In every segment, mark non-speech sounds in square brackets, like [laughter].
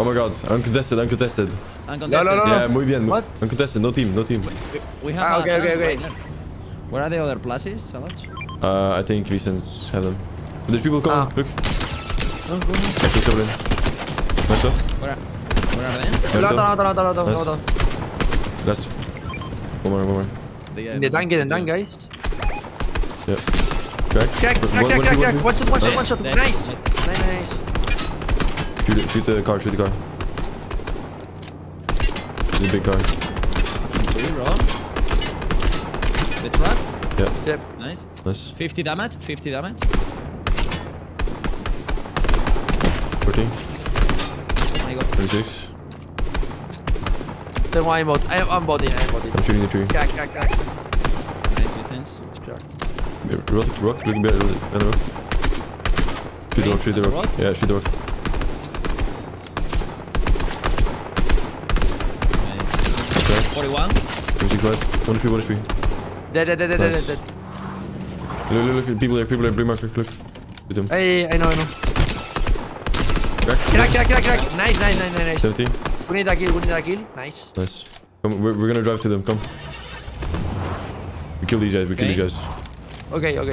Oh my god, uncontested, uncontested. Uncontested. No, no, no, Yeah, muy bien. What? Uncontested, no team, no team. We, we have Ah, a okay, okay, okay. right. Where are the other pluses, Savage? Uh, I think Vicens have them. There's people coming, Ah. look. Oh, go, go. Yeah, he's coming. Nice one. Where are, where are they? Lato, lato, lato, lato, Nice. lato. Last. One more, one more. They, uh, In the tank, in the tank, guys. Yeah. Crack. Crack, crack, One- crack, one crack, people, crack. one One shot, one shot, one shot. Nice. Nice, nice. People. Shoot, it, shoot the car, shoot the car. The big car. Two, bro. The truck. Yeah, Yep. Nice. nice. 50 damage. 50 damage. 14, Oh my god. 26. Tengo aimbot. I'm I'm body, I'm body. I'm shooting the tree. Crack, crack, crack. Nice defense. It's crack. Yeah, Rock, rock, looking better behind the rock. Shoot the rock, shoot the On the rock. rock? Yeah, shoot the rock. Nice. 41. Music right. One HP, one HP. Dead, dead, dead, dead, dead, Nice. dead. Look, look, look, people there, people there, blue mark, look, look. Shoot them. Hey, I know, I know. Crack. Crack, crack, crack, crack. Nice, nice, nice, nice, nice. 17. We need a kill, we need a kill. Nice. Nice. Come, we're, we're gonna drive to them, come. We kill these guys, we okay. kill these guys. Ok, ok.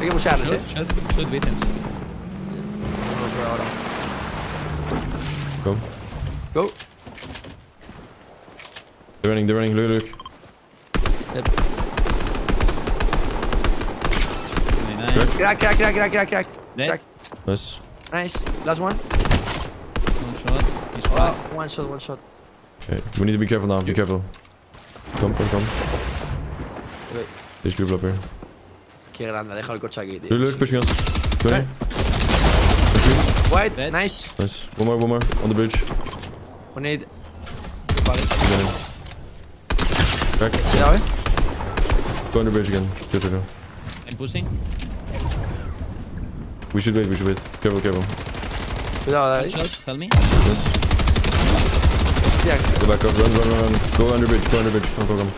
Hay que pusharles, eh. Shoot, shoot, shoot defense. Vamos ahora. Come. Go. They're running, they're running, look, look. Yep. 29. Crack. Crack, crack, crack, crack, crack, crack. Dead. Crack. Nice. Nice. Last one. One shot. He's Oh, back. one shot, one shot. Okay, we need to be careful now, be careful. Come, come, come. Ok. There's people up here. Qué grande, deja el coche aquí, tío. Look, look, pushing us. 20. White, nice. Nice. One more, one more. On the bridge. We need... Crack. Cuidado, eh. Go on the bridge again. Go, go, go. I'm pushing. We should wait, we should wait. Careful, careful. Cuidado, One David. shot. Tell me. Yes. Hostia. Go back up, run, run, run, run. Go under bridge, go under bridge. Come, come, come.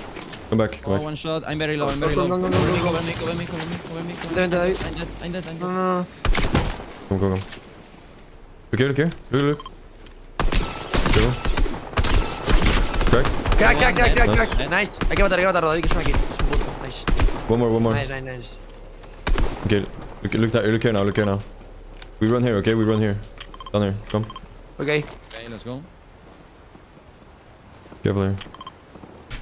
Come back, Oh, back. one shot. I'm very low. I'm very Go, low. go, go, go, Cover go, me, go. cover me, cover me, cover me, cover me, cover me. Vente, David. I'm dead. I'm dead. I'm No, dead. no, no. Come, come, come. Look here, look here. Look, look. Careful. Crack. Crack, crack, crack, crack, Nice. crack. Nice. Hay que matar, hay que matarlo, David, que es un aquí. Es un puto. Nice. One more, one more. Nice, nice, nice. Okay, look, look, that, look here now, look here now. We run here, okay? We run here. Down here, come. Ok. Okay, let's go. Careful here.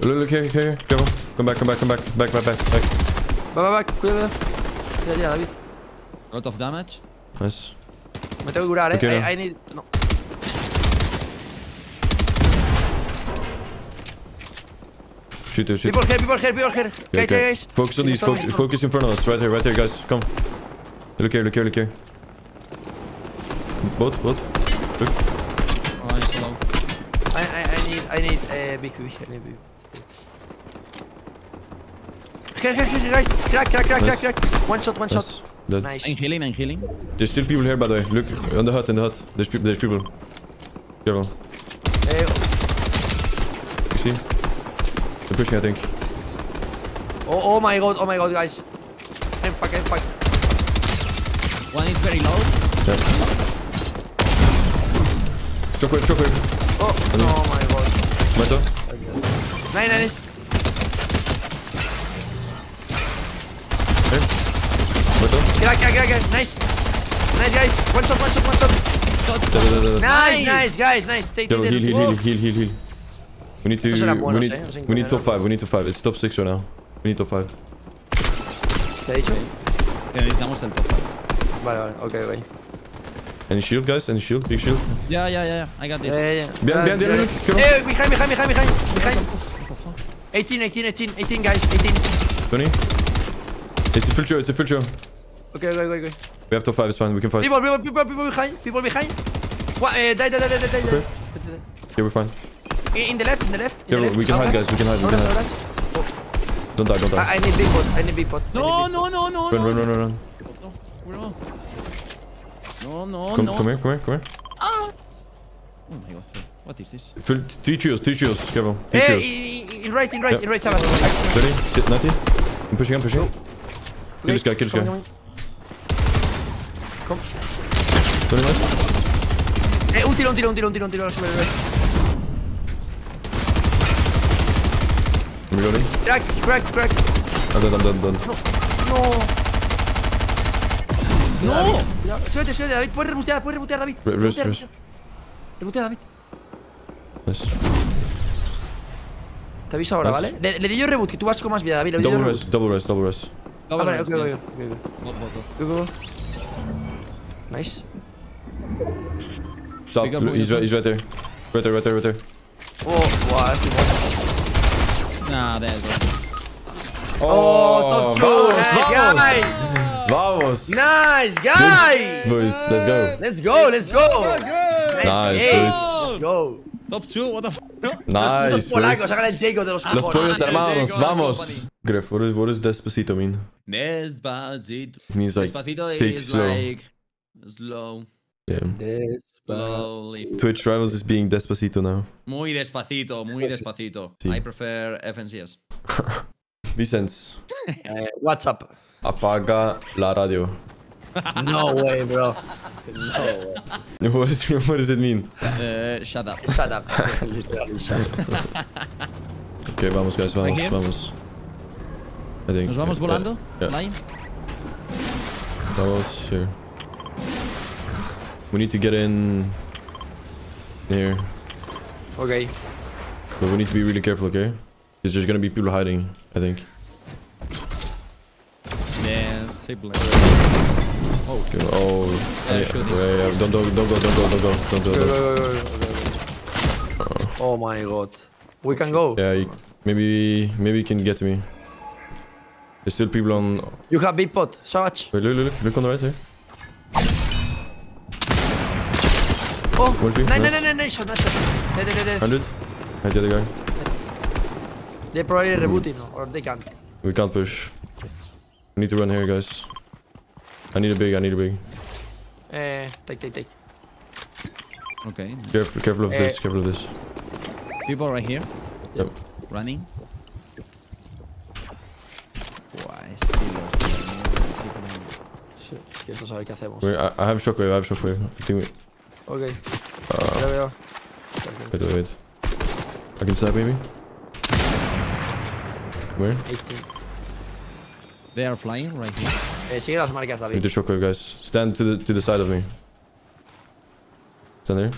Look, look here, here, here. Careful. Come back, come back, come back. Back, back, back, back. Va, va, va. Cuidado, cuidado. Tira, tira, David. lot of damage. Nice. Me tengo que curar, eh. Ok, no. I, I need... No. Shoot there, shoot. People here, people here, people here. Okay, Guys, okay. guys. Focus on these, focus, in front of us. Right here, right here, guys. Come. Look here, look here, look here. Both, both. Look. Oh, so low. I, I, I need, I need, uh, big, big, I need big. Here, here, here, guys. Crack, crack, crack, Nice. crack, crack. One shot, one shot. Nice. Dead. Nice. I'm healing. I'm healing. There's still people here, by the way. Look, on the hut, in the hut. There's people, there's people. Careful. Eh, You see? They're pushing, I think. oh, oh my god, oh my god, guys. I'm fuck, I'm fuck. One is very low. Yeah. Shockwave, shockwave. Oh, oh my god. Meto. Nice, nice. Okay. Meto. Crack, crack, crack, crack. Nice. Nice, guys. One shot, one shot, one shot. Shot. Da, da, da, da, da. Nice, nice, guys. Nice. Take, Yo, take, heal, take. heal, heal, heal, heal, heal. We need to. Estos eran we buenos, need, eh, los cinco we need eran top five. We need top five. It's top six right now. We need top five. ¿Te he dicho? Que necesitamos el top five. Vale, vale. Ok, ok. Any shield, guys? Any shield? Big shield? Yeah, yeah, yeah, yeah. I got this. Eh, yeah. Behind, behind, behind, behind. Eh, behind, behind, behind, behind. Behind. What the fuck? 18, 18, 18, 18, guys. 18. 20. It's a full show. It's a full show. Okay, okay, okay, okay. We have top five. It's fine. We can fight. People, people, people, people behind. People behind. What? Eh, die, die, die, die, die, die. Okay. die. Yeah, we're fine. In in the left, in the left. In Yeah, the left. we can hide, guys. We can hide. We can hide. Don't die. Don't die. I, I need big pot. I need big pot. No, no, no, no, Run, run, run, run, run. What the f- bro? No, no, Come, no. come here, come here, come here. Oh my god. What is this? Full, three trios, three trios. Careful. Three Eh, trios. in, in right, in right, Yeah. in right, Sabat. 30, sit, 90. I'm pushing, I'm pushing. Kill this guy, kill this Come guy. on, come on. 20 left. Eh, un tiro, un tiro, un tiro, un tiro, un tiro. Reloading. Crack, crack, crack. I'm done, I'm done, done. No. ¡No! Cuidado, Súbete, súbete, David. Puedes rebotear, puedes rebotear, David. Re- rest, Rebotea, rest. rebotea. Rebotea, David. Nice. Te aviso ahora, Nice. ¿vale? Le, le di yo reboot, que tú vas con más vida, David. Le doy Double rest, double rest, double rest. Ah, vale, ok, ok, ok. Go, go, go. Nice. Up he's, right, he's right there. Right there, right there, right there. Oh, wow, that's good. Nah, there's one. Oh, top two. Nice, guys. Vamos! Nice, guys. Boys, let's go. Let's go, let's go. Nice, game. boys. Let's go. Top 2, what the f? Nice, Los polacos, hagan el Jacob de los Los pollos Ah, hermanos, vamos! Griff, what, is, what does Despacito mean? Despacito. means like, Despacito take is slow. like slow, yeah. slowly. Twitch Rivals is being Despacito now. Muy despacito, muy despacito. Sí. I prefer FNCS. [laughs] Vicens, [laughs] Eh, what's up? apaga la radio. [laughs] No way, bro. No way. What, is, what does it mean? Uh, shut up. Shut up. Literally, shut up. Okay, vamos guys, vamos, here? vamos. I think. ¿Nos vamos yeah, volando? yeah. Flying? Vamos here. We need to get in here, Okay. but we need to be really careful, okay? Because there's gonna be people hiding, I think. Yes, simple. Oh, okay, oh, Yeah, yeah, shooting. yeah, yeah, don't, don't, don't go, don't go, don't go, don't do Go, that. go, go, go, go, go. Oh my god. We can go. Yeah, you, maybe, maybe you can get to me. There's still people on. You have big pot. Savage. Wait, look, look, look, look on the right here. Oh, Will be, nine, nine, nice. nine, nine, nine shot, nice shot. Dead, dead, dead, dead. Hundred. Right, the other guy. They're probably rebooting, or they can't. We can't push. We need to run here, guys. I need a big. I need a big. Eh, take, take, take. Okay. Careful, careful of Eh. this. Careful of this. People right here. Yep. Running. Buah, es que los- sí, como- Shit, es que esto saber qué hacemos. Wait, I, I have shockwave. I have shockwave. I think we. Ok. Ya veo. Wait, wait, wait. I can snipe maybe. Where? 18. They are flying right here. Eh, sigue las marcas, I need David. the shockwave, guys. Stand to the to the side of me. Stand there.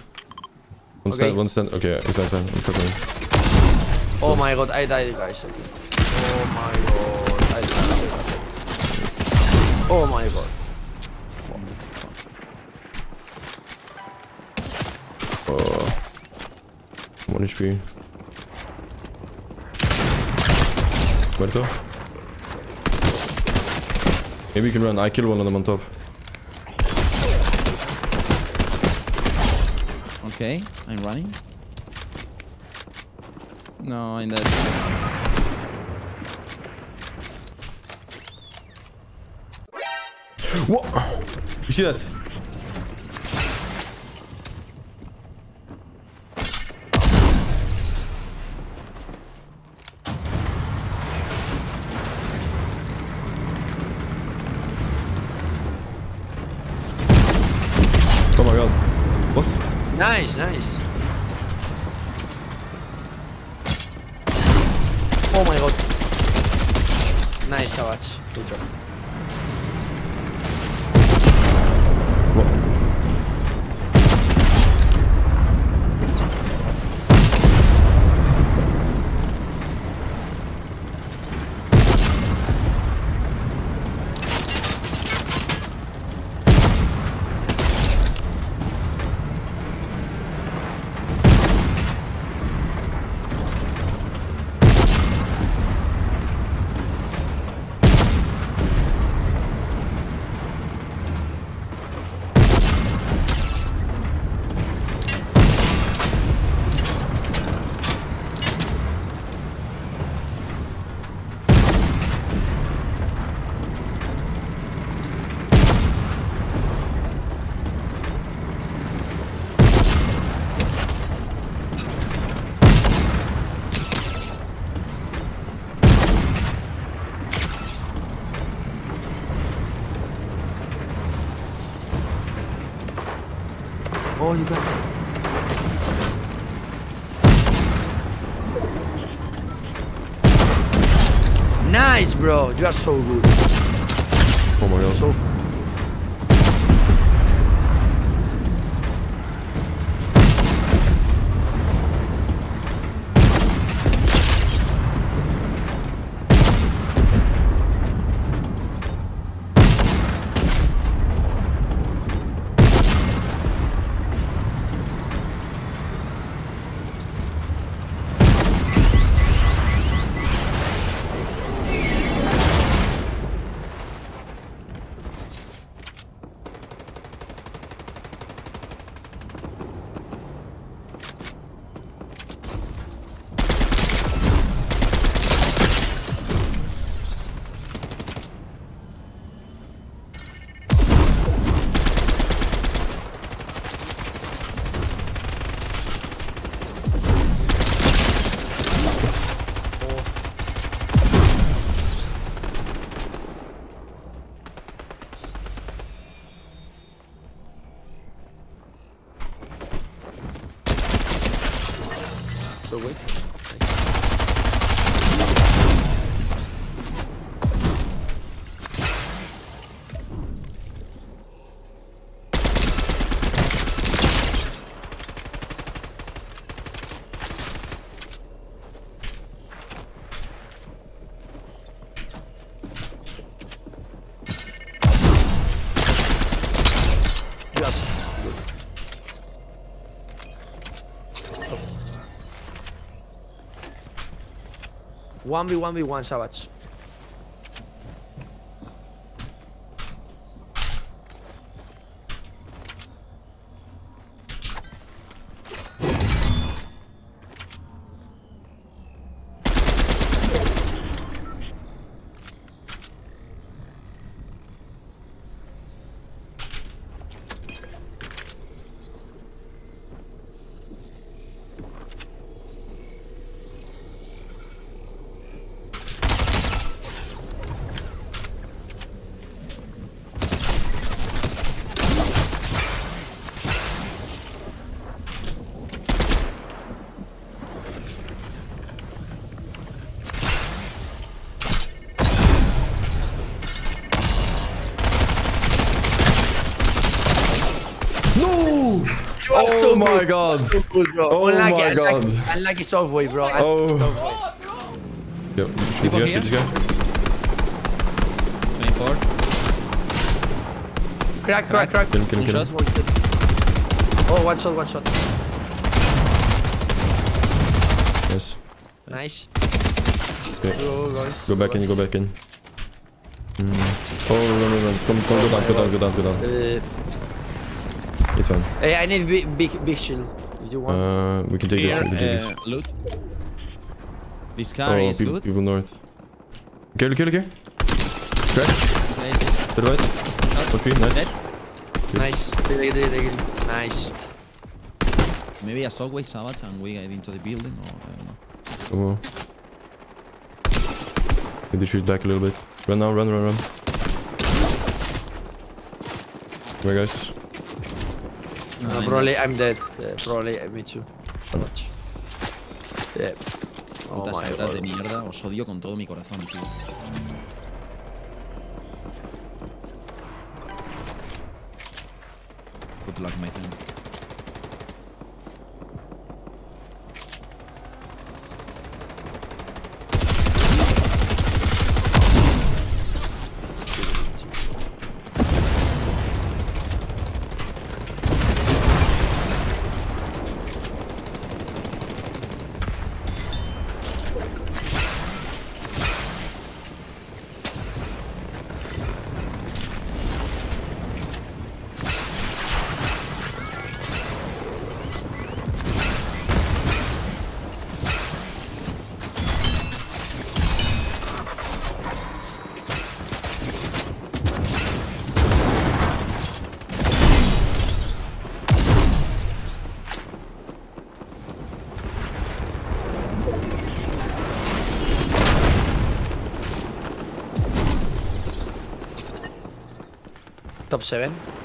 One Okay. stand. One stand. Okay, it's fine. fine. I'm shockwave. Oh my god, I died, guys. Oh my god, I died. Oh my god. 1 HP. Muerto. Maybe you can run. I kill one of them on top. Okay, I'm running. No, I'm dead. What? You see that? Nice, nice. Oh my god. Nice, Savage. Good job. Nice, bro. You are so good. Oh my god. So. So wait. 1v1v1 Savage. Oh my good. god. So good, bro. Oh unlucky, my unlucky, God. unlucky softway, bro. Oh. Softway. Yo, shoot People this guy, here? shoot 24. Crack, crack, crack. Kill him, kill him, kill him. Oh, one shot, one shot. Yes. Nice. Okay. Go, guys. Go back in, go back in. Mm. Oh, run, run, run. Come, come, go down, go down, go down, go down. Uh, It's fine. hey, I need big, big, big shield. If you want. Uh, we can take this, we can take this. uh, loot. This car Oh, is people, good. people north. Okay, look here. Crack, Place to the right. For three, nice. Dead. nice. Nice. Maybe a subway savage and we get into the building or I don't know. Oh, well. Maybe shoot back a little bit. Run now, run, run, run. Come here, guys. Nine. probably I'm dead. Yeah, probably me too. So much. Yeah. Oh Putas my de mierda, os odio con todo mi corazón, tío. Good luck, my friend. Top 7.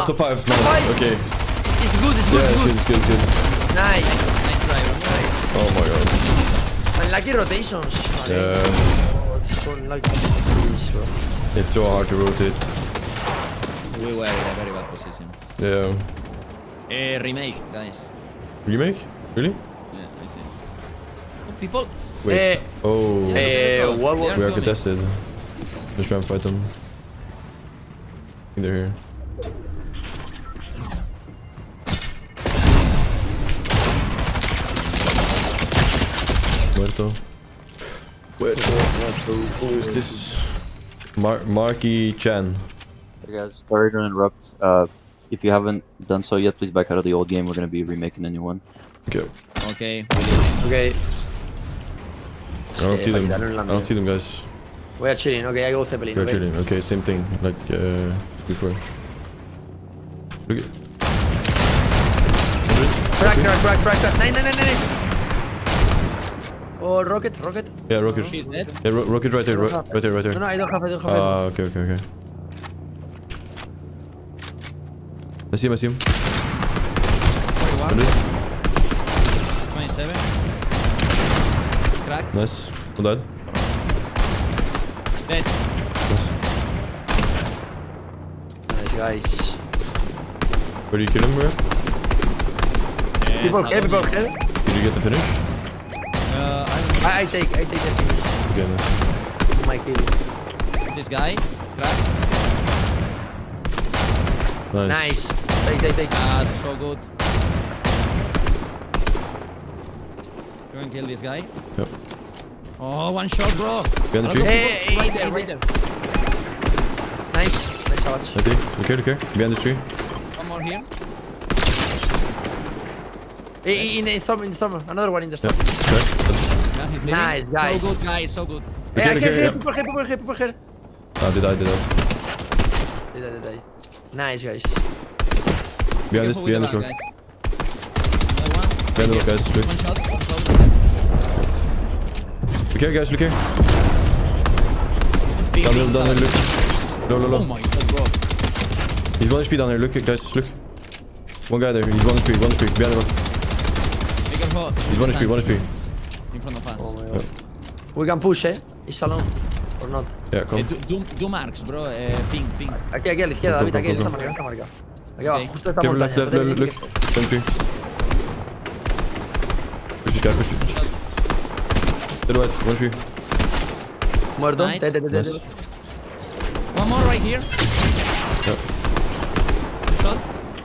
Oh, top five. No, Five. okay. It's good, it's good, Yeah, it's it's good. good, it's good, it's good. Nice. Nice try. Nice. Oh my god. Unlucky rotations. Vale. Yeah, Oh, it's so unlucky. Please, bro. it's so hard to rotate. We were in a very bad position. Yeah. Uh, remake, guys. Remake? Really? Yeah, I think. Oh, people. Wait. Eh, oh. They are what we are contested. Let's try and fight them. I think they're here. Muerto. Muerto. Who is this? Mar Marky Chan. Hey guys, sorry to interrupt. Uh, if you haven't done so yet, please back out of the old game. We're gonna be remaking a new one. Okay. Okay. Okay. I don't Sí, see them. I don't see them, guys. We are chilling. Okay, I go Zeppelin. They're okay. chilling. Okay, same thing. Like uh, before. Look at. Crack, crack, crack, crack, crack. Nine, nine, nine, nine. Oh, rocket, rocket. Yeah, rocket. He's dead. Yeah, ro rocket right there, ro right there, right there. No, no, I don't have, I don't have. Ah, okay, okay, okay. I see him, I see him. 41, 100. 27. Crack. Nice. One dead. Dead. Nice. nice, guys. Where do you kill him, bro? Uh, People here, people Salomon. here. Did you get the finish? I I, I take, I take the finish. My kill. This guy. Crack. Nice. Nice. Take, take, take. Ah, so good. Go and kill this guy. Yep. Oh, one shot, bro. Behind the tree. Hey, hey, right there, right there. Nice. Nice savage. I think. Okay, okay. Behind this tree. One more here. Hey, in the storm, in the storm. Another one in the Yeah. storm. Okay. Yeah, he's leaving. Nice, guys. So good, guys. So good. Hey, Okay, I okay, can yeah. hear people here, people here, people here. Ah, did I, did I? Did I, did I. Nice, guys. Behind this, Careful with behind this rock. back, guys. Another one. Behind the Right rock, guys. here. Look. One shot. One shot. Look here, guys. Look here. Big, Down here, down here. shot. Look. Low, low, Oh my god, bro. He's one HP down there. Look, guys. Look. One guy there. He's one HP. One HP. Behind the rock. Be. He's one HP. One HP. In front of us. Oh my god. We can push, eh? It's alone. Or not. Yeah, Eh, come. do, do, do marks, bro. Eh, ping, ping. Aquí, aquí a la izquierda, David, aquí, esta marca, esta marca. Aquí abajo, justo esta montaña. left, left, left, look. One HP. Push guy. Push it. Dead white. One. Muerto. Nice. Dead, dead, dead, Nice. dead. One more right here. Yeah. Shot.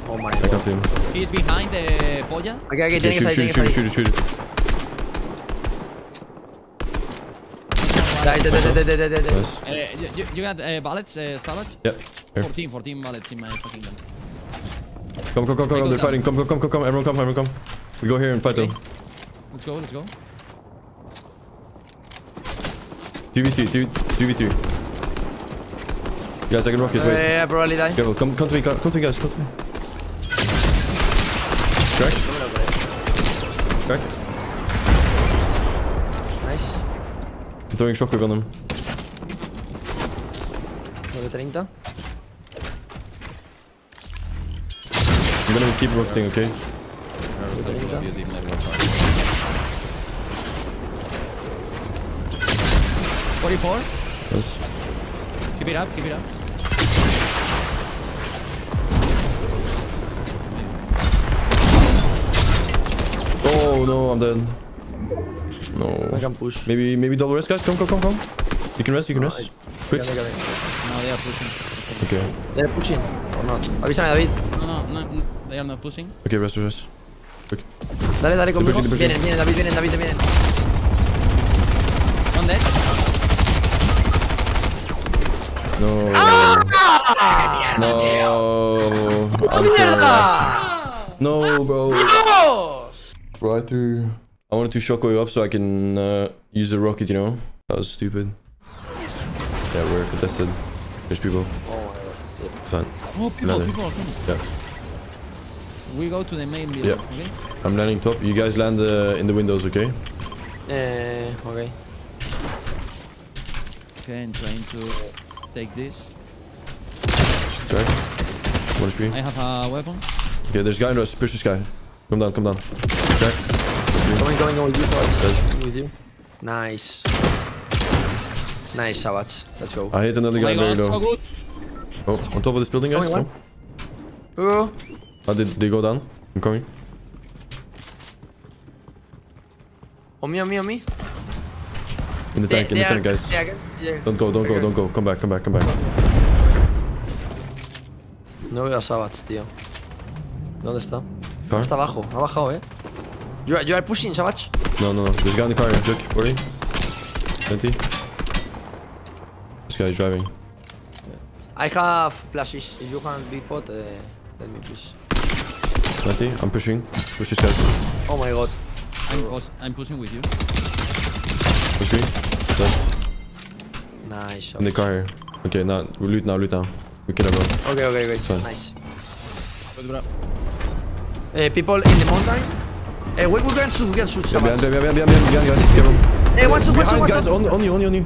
Oh my I god. can't see him. He's behind the polla. Aquí, aquí, Okay, tiene que shoot, salir, shoot, tiene que shoot, salir. shoot, shoot, shoot. Nice. Eh, you, you- you got uh, bullets, uh, Savage? Yeah. Here. 14, 14 bullets in my fucking gun. Come, come, come, I come. They're down. fighting. Come, come, come, come, come. Everyone come, everyone come. We go here and fight Okay. them. Let's go, let's go. 2v3, 2 2v3. Guys, I can rock it. Wait. Eh, probably die. Careful. Come, come to me. Come, come to me, guys. Come to me. Crack. Crack. I'm throwing shockwave on them. 930. I'm gonna keep rocketing, okay? Forty-four. Yes. Keep it up, keep it up. Oh no, I'm dead. I No. can push. Maybe, maybe double rest, guys. Come, come, come, come. You can rest. You can rest. Quick. Dígame, dígame. No, they are pushing. Okay. They're pushing or not. Avísame, David. No, no, no, no, they are not pushing. Okay, rest, rest. Quick. Dale, dale conmigo. pushing, they're pushing. Vienen, vienen, David, vienen, David, vienen. One dead. No. ¡Ah! No. ¡Oh, I'm sorry. No, bro. Right through. I wanted to shockwave up so I can uh, use the rocket, you know? That was stupid. Yeah, we're contested. There's people. It's fine. Oh, people, Another. people are coming. Yeah. We go to the main building, Yeah. okay? I'm landing top. You guys land uh, in the windows, okay? Eh, ok. Okay, I'm trying to take this. Okay. One HP. I have a weapon. Okay, there's a guy in us. Push this guy. Come down, come down. Jack. Going, going, going with you, Savage. With you. Nice. Nice, Savage. Let's go. I hit another Oh guy my very god, so low. Oh, on top of this building, guys. Coming, Oh. one. Oh. Did they go down? I'm coming. On me, on me, on me. In the tank, in the tank, guys. Yeah, yeah. Don't go, don't go, don't go. Come back, come back, come back. No veo a Savage, tío. ¿Dónde está? Car? Está abajo, ha bajado, eh. You are, you are pushing, Savage. No, no, no. There's a guy in the car here. Look, 40. 20. This guy is driving. I have flashes. If you can be pot, uh, let me please. 20. I'm pushing. Push this guy. Oh my god. I'm, pos I'm pushing with you. Push me. Left. Nice. In the car here. Okay, now, we loot now, loot now. We kill everyone. Okay, okay, okay. fine. Nice. Good, bro. Uh, people in the mountain. Uh, we, we can shoot, we can shoot, Yeah, behind, behind, behind, behind, behind, guys. Careful. Hey, one shot, one shot, Behind, one guys. shot. On, on you, on you, on you.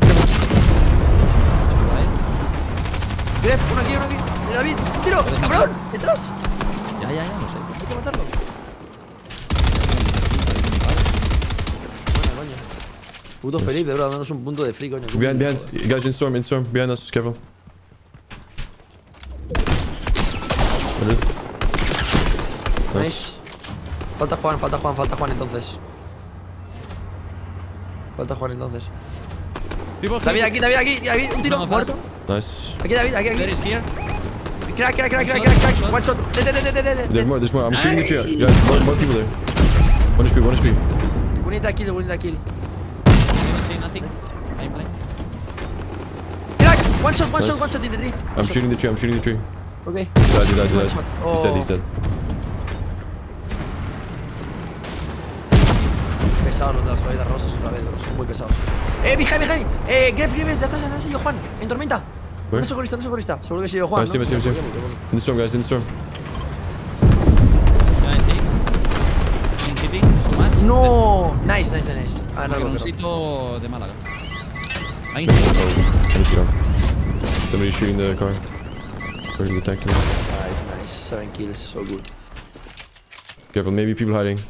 Gref, uno aquí, uno aquí. Mira, David. Tiro, cabrón. Detrás. Ya, ya, ya, lo sé. Hay que matarlo. Puto Felipe, bro, dándonos un punto de free, coño. Behind, behind. Guys in storm, in storm. Behind us. Careful. What is it? Nice. Nice. Falta Juan, falta Juan, falta Juan entonces. Falta Juan entonces. David, aquí, David, aquí, David, un tiro, muerto. Nice. Aquí, David, aquí, aquí. Crack, crack, crack, crack, crack, crack. one shot. De, de, de, de, de, de. There's more, there's more. I'm shooting the tree. Guys, more, more people there. One HP, one HP. We need a kill, we need a kill. Didn't see nothing. I'm playing. Crack! One shot, one Nice. shot, one shot in the tree. I'm shooting the tree, I'm shooting the tree. Okay. He died, he died, he died. He's dead, he's Oh. dead. Pesados los de las coloridas rosas otra vez, bro. Son muy pesados. Eh, behind, behind. Eh, Gref, Gref, de atrás, atrás, yo, Juan. En tormenta. No es socorrista, no es socorrista. Seguro que soy yo, Juan. Nice, ¿no? In the storm, guys, in the storm. No. Nice, nice, nice. Ah, no, no, no. Vaqueroncito de Málaga. Out. Somebody's shooting the car. Nice, nice. Seven kills, so good. Careful, maybe people hiding.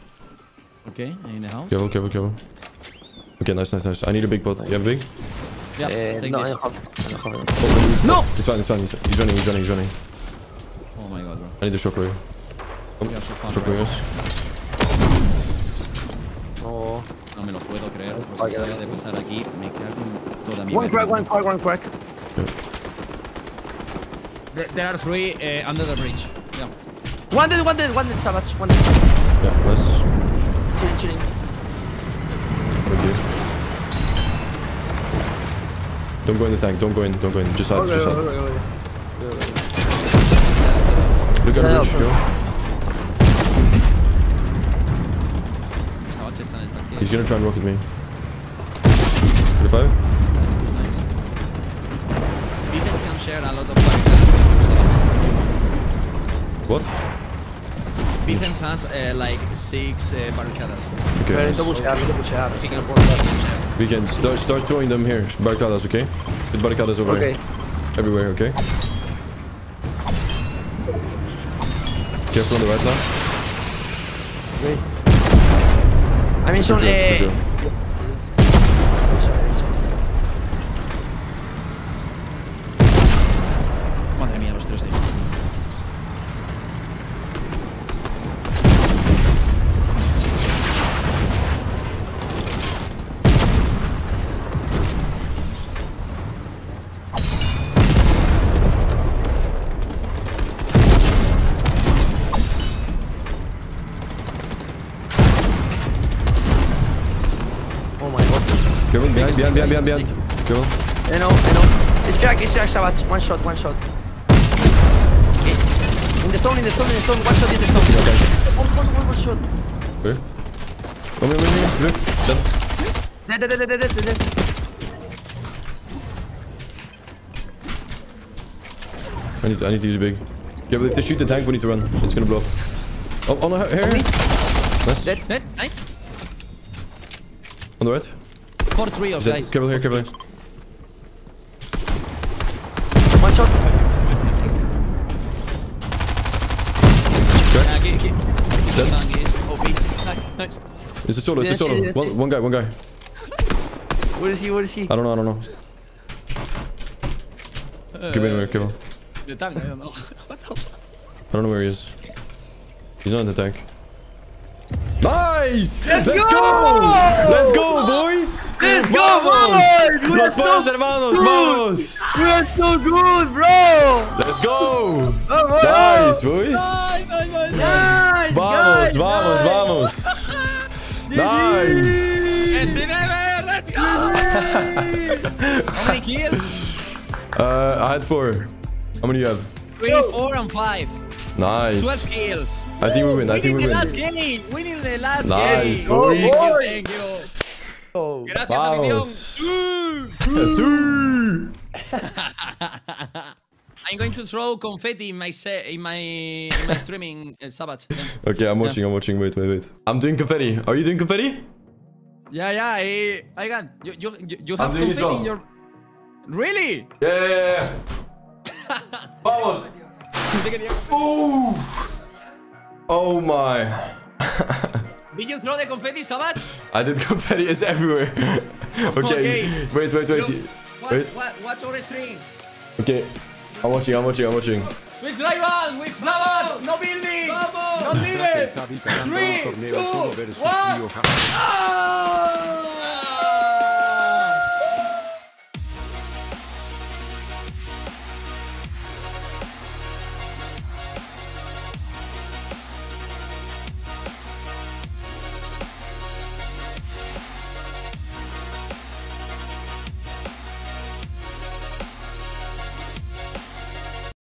Okay, in the house. Careful, careful, careful. Okay, nice, nice, nice. I need a big pot. You have a big? Yeah, Eh, take no, I this. don't have. I don't have. No! It's fine, it's fine. He's, he's running, he's running, he's running. Oh my god, bro. I need the shockwave. We are so fun, Shockwave, bro. yes. No. No me lo puedo creer. Vaya. Porque acaba de pasar aquí. Me cago en toda mi One vida. crack, one crack, one crack. There, there are three uh, under the bridge. Yeah. One dead, one dead, one dead, Savage. One dead. Yeah, nice. Chilling, chilling. Okay. Don't go in the tank, don't go in, don't go in. Just out, Okay, just out. okay, okay, okay. Look at the bridge, go. Savage está en el tanque. He's gonna try and rocket me. 35? Nice. Defense can share a lot of barricades with Savage. What? Defense has uh, like six uh, barricadas. Okay, Pero nice. necesito pushear, necesito pushear. He can, no puedo he estar. can share. We can start, start throwing them here. Barricadas, okay? Put barricadas over Okay. here. Everywhere, okay? Careful on the right now. Okay. I mean, son, Good god. Careful, behind, behind, behind, behind, behind. Careful. I know, I know. It's crack, it's crack, Savage. One shot, one shot. Okay. In the stone, in the stone, in the stone. One shot in the stone. One, one, one, one shot. Where? Come here, come here, come here. Done. Dead, dead, dead, dead, dead, dead. I need, I need to use a big. Yeah, but if they shoot the tank, we need to run. It's gonna blow up. Oh, on the here. On. Nice. Dead. Dead, nice. On the right. Por three of guys. Cripple here, cripple here. One shot. Nah, get, get. Dead. Nice, nice. It's a solo, it's a solo. One, one guy, one guy. Where is he? Where is he? I don't know, I don't know. Uh, give me anywhere, give him. The tank, I don't know. [laughs] what the fuck? I don't know where he is. He's not in the tank. Nice! Let's, go! Let's go, boys! Let's go, Vamos! boys! We are Los pollos so hermanos, good! vamos! We are so good, bro! Let's go! Vamos! Nice, boys! Nice, nice, nice, nice. Nice, Vamos, vamos, vamos! Nice! Let's go! How many kills? Uh, I had four. How many do you have? Three, four, and five. Nice. 12 kills. I think we win, I think we Winning the win. last game. Winning the last Nice, game. boys. Thank you, boys. thank you. Oh. Gracias, afición. Vamos. Yes, [laughs] I'm going to throw confetti in my se in my in my streaming uh, Sabbath. Yeah. Okay, I'm watching, I'm watching. Wait, wait, wait. I'm doing confetti. Are you doing confetti? Yeah, yeah. Eh, Aigan, you you you- you have doing it confetti wrong. in your. Really? Yeah, yeah, yeah. [laughs] Vamos. Ooh. Oh my. Did you throw the confetti, Sabbath? I did confetti. It's everywhere. [laughs] okay. Okay. Wait, wait, wait. Look, Watch, Wait. what, watch our stream. Okay. I'm watching, I'm watching, I'm watching. With rivals with Sabbath. No building. Vamos. Not needed. Three, two, one. Ah!